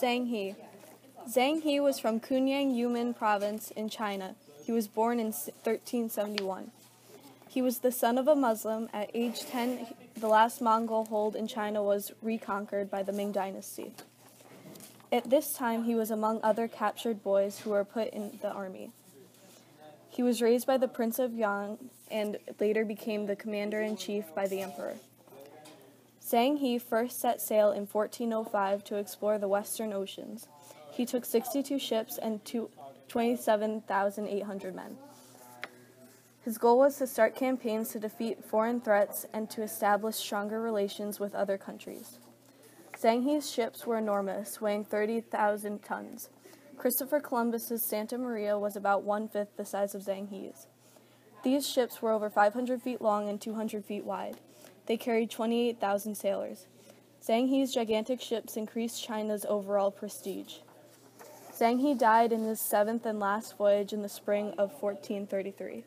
Zheng He. Zheng He was from Kunyang Yunnan province in China. He was born in 1371. He was the son of a Muslim. At age 10, the last Mongol hold in China was reconquered by the Ming Dynasty. At this time, he was among other captured boys who were put in the army. He was raised by the Prince of Yan and later became the commander in chief by the emperor. Zheng He first set sail in 1405 to explore the western oceans. He took 62 ships and 27,800 men. His goal was to start campaigns to defeat foreign threats and to establish stronger relations with other countries. Zheng He's ships were enormous, weighing 30,000 tons. Christopher Columbus's Santa Maria was about one fifth the size of Zheng He's. These ships were over 500 feet long and 200 feet wide. They carried 28,000 sailors. Zheng He's gigantic ships increased China's overall prestige. Zheng He died in his seventh and last voyage in the spring of 1433.